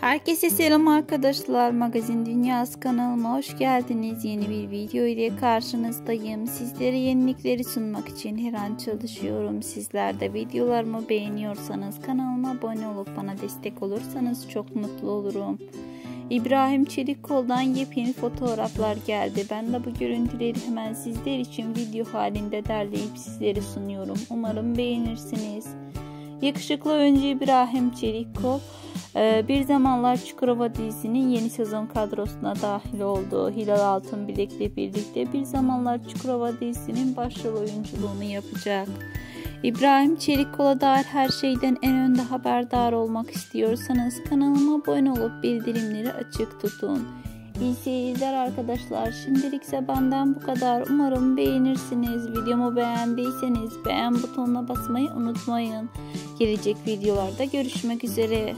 Herkese selam arkadaşlar. Magazin Dünyası kanalıma hoş geldiniz. Yeni bir video ile karşınızdayım. Sizlere yenilikleri sunmak için her an çalışıyorum. Sizler de videolarımı beğeniyorsanız kanalıma abone olup bana destek olursanız çok mutlu olurum. İbrahim Çelikkol'dan yepyeni fotoğraflar geldi. Ben de bu görüntüleri hemen sizler için video halinde derleyip sizlere sunuyorum. Umarım beğenirsiniz. Yakışıklı oyuncu İbrahim Çelikkol bir zamanlar Çukurova dizisinin yeni sezon kadrosuna dahil oldu. Hilal Altın Bilek'le birlikte bir zamanlar Çukurova dizisinin başrol oyunculuğunu yapacak. İbrahim Çelikkol'a dair her şeyden en önde haberdar olmak istiyorsanız kanalıma abone olup bildirimleri açık tutun. İyi seyirler arkadaşlar. Şimdilikse benden bu kadar. Umarım beğenirsiniz. Videomu beğendiyseniz beğen butonuna basmayı unutmayın. Gelecek videolarda görüşmek üzere.